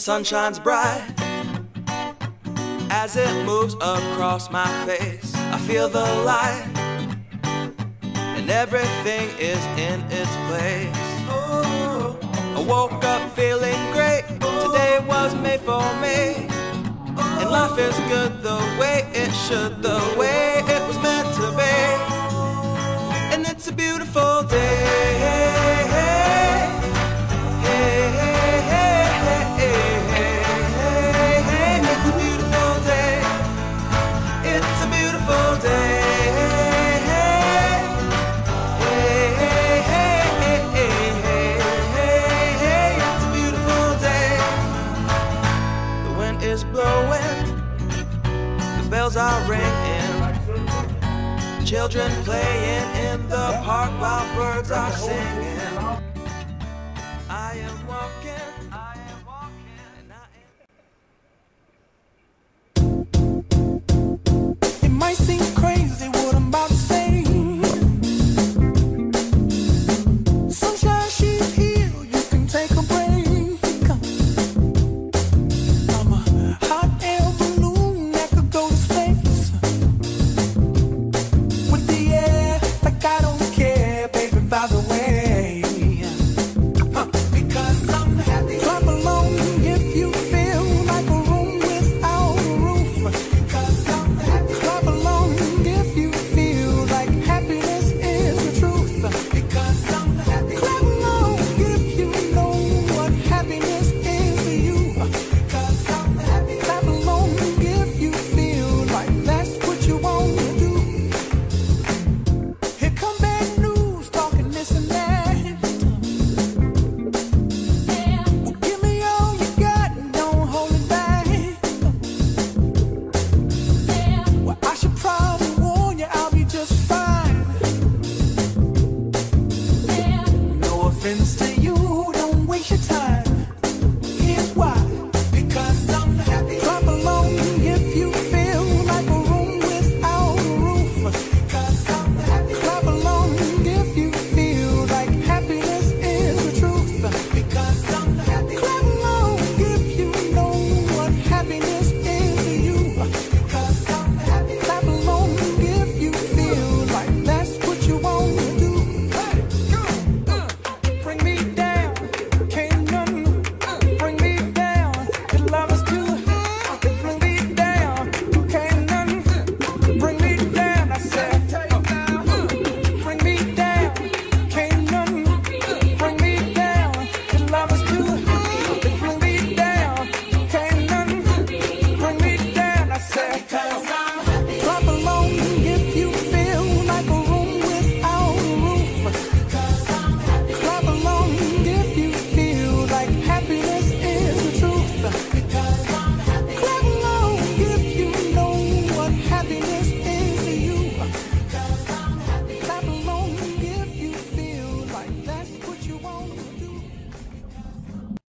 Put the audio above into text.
sun shines bright as it moves across my face. I feel the light, and everything is in its place. I woke up feeling great. Today was made for me. And life is good the way it should, the way it was meant to be. And it's a beautiful day. Ringing. Children playing in the park while birds are singing. I am walking.